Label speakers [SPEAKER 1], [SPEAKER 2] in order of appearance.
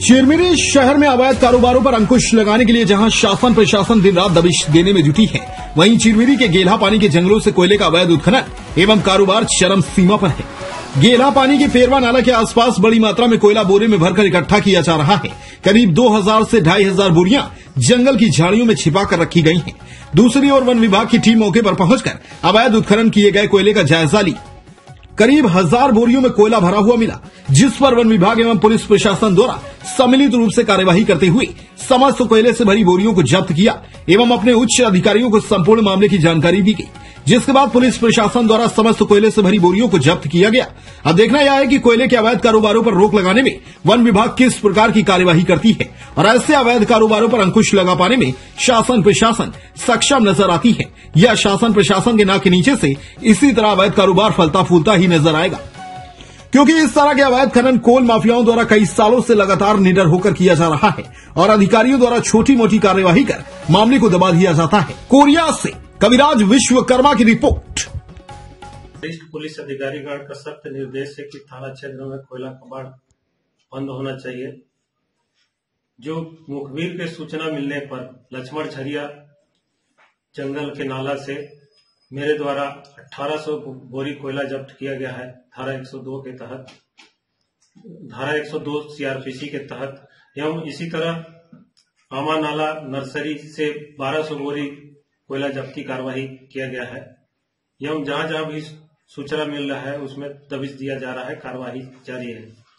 [SPEAKER 1] चिरमिरी शहर में अवैध कारोबारों पर अंकुश लगाने के लिए जहाँ शासन प्रशासन दिन रात दबिश देने में जुटी है। वहीं चिरमिरी के गेल्हा पानी के जंगलों से कोयले का अवैध उत्खनन एवं कारोबार चरम सीमा पर है। गेल्हा पानी के फेरवा नाला के आसपास बड़ी मात्रा में कोयला बोरे में भरकर इकट्ठा किया जा रहा है। करीब 2000 से ढाई हज़ार बोरियाँ जंगल की झाड़ियों में छिपा कर रखी गई हैं। दूसरी ओर वन विभाग की टीम मौके पर पहुंचकर अवैध उत्खनन किए गए कोयले का जायजा ली। करीब हज़ार बोरियों में कोयला भरा हुआ मिला, जिस पर वन विभाग एवं पुलिस प्रशासन द्वारा सम्मिलित रूप से कार्यवाही करते हुए समस्त कोयले से भरी बोरियों को जब्त किया एवं अपने उच्च अधिकारियों को संपूर्ण मामले की जानकारी दी गई जिसके बाद पुलिस प्रशासन द्वारा समस्त कोयले से भरी बोरियों को जब्त किया गया। अब देखना यह है कि कोयले के अवैध कारोबारों पर रोक लगाने में वन विभाग किस प्रकार की कार्यवाही करती है और ऐसे अवैध कारोबारों पर अंकुश लगा पाने में शासन प्रशासन सक्षम नज़र आती है। या शासन प्रशासन के नाक के नीचे से इसी तरह अवैध कारोबार फलता फूलता ही नज़र आएगा। क्योंकि इस तरह के अवैध खनन कोल माफियाओं द्वारा कई सालों से लगातार निडर होकर किया जा रहा है और अधिकारियों द्वारा छोटी मोटी कार्यवाही कर मामले को दबा दिया जाता है। कोरिया से कविराज विश्वकर्मा की रिपोर्ट।
[SPEAKER 2] वरिष्ठ पुलिस अधिकारीगण का सख्त निर्देश है कि थाना क्षेत्र में कोयला कबाड़ बंद होना चाहिए। जो मुखबिर के सूचना मिलने पर लक्ष्मण झरिया जंगल के नाला से मेरे द्वारा 1800 बोरी कोयला जब्त किया गया है, धारा 102 के तहत। धारा 102 सीआरपीसी के तहत। एवं इसी तरह आमा नाला नर्सरी से 1200 बोरी कोयला जब्ती कार्रवाई किया गया है। एवं जहाँ जहाँ भी सूचना मिल रहा है, उसमें दबिश दिया जा रहा है, कार्रवाई जारी है।